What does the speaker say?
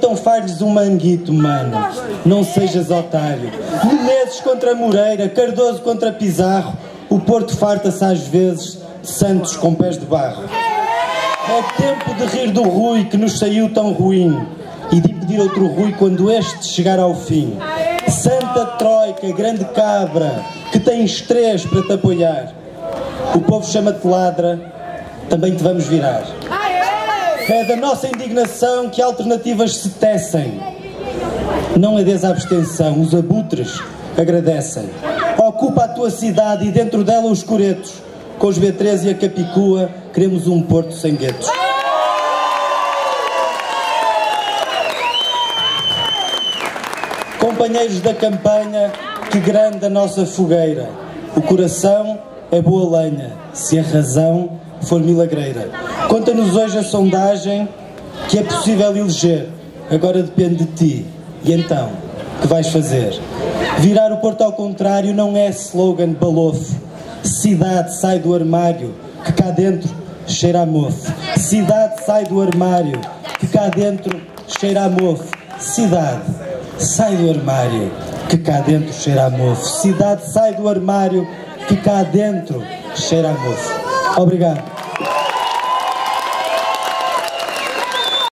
Então faz-lhes um manguito, mano. Não sejas otário. Menezes contra Moreira, Cardoso contra Pizarro. O Porto farta-se às vezes Santos com pés de barro. É tempo de rir do Rui que nos saiu tão ruim e de impedir outro Rui quando este chegar ao fim. Santa Troika, grande cabra, que tens três para te apoiar. O povo chama-te ladra, também te vamos virar. É da nossa indignação que alternativas se tecem. Não adeus à abstenção, os abutres agradecem. Ocupa a tua cidade e dentro dela os coretos. Com os B13 e a Capicua, queremos um porto sem guetos. Companheiros da campanha, que grande a nossa fogueira. O coração é boa lenha, se a razão for milagreira. Conta-nos hoje a sondagem que é possível eleger. Agora depende de ti. E então, que vais fazer? Virar o Porto ao contrário não é slogan balofo. Cidade sai do armário, que cá dentro cheira a mofo. Cidade sai do armário, que cá dentro cheira a mofo. Cidade sai do armário, que cá dentro cheira a mofo. Cidade sai do armário, que cá dentro cheira a mofo. Obrigado.